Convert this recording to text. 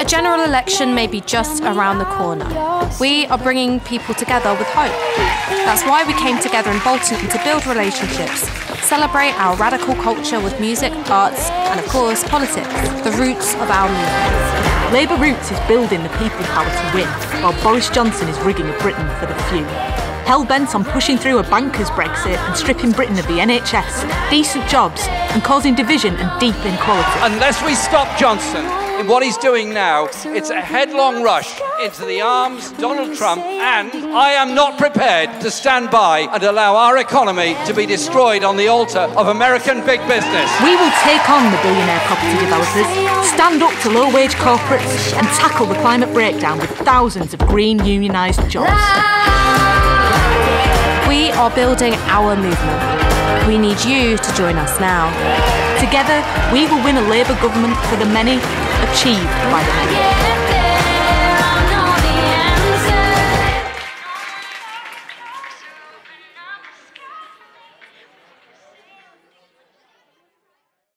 A general election may be just around the corner. We are bringing people together with hope. That's why we came together in Bolton to build relationships, celebrate our radical culture with music, arts, and of course, politics, the roots of our movement. Labour Roots is building the people power to win, while Boris Johnson is rigging a Britain for the few. Hell bent on pushing through a banker's Brexit and stripping Britain of the NHS, decent jobs, and causing division and deep inequality. Unless we stop Johnson what he's doing now, it's a headlong rush into the arms of Donald Trump, and I am not prepared to stand by and allow our economy to be destroyed on the altar of American big business. We will take on the billionaire property developers, stand up to low wage corporates, and tackle the climate breakdown with thousands of green unionised jobs. We are building our movement. We need you to join us now. Together, we will win a Labour government for the many, achieved by the many.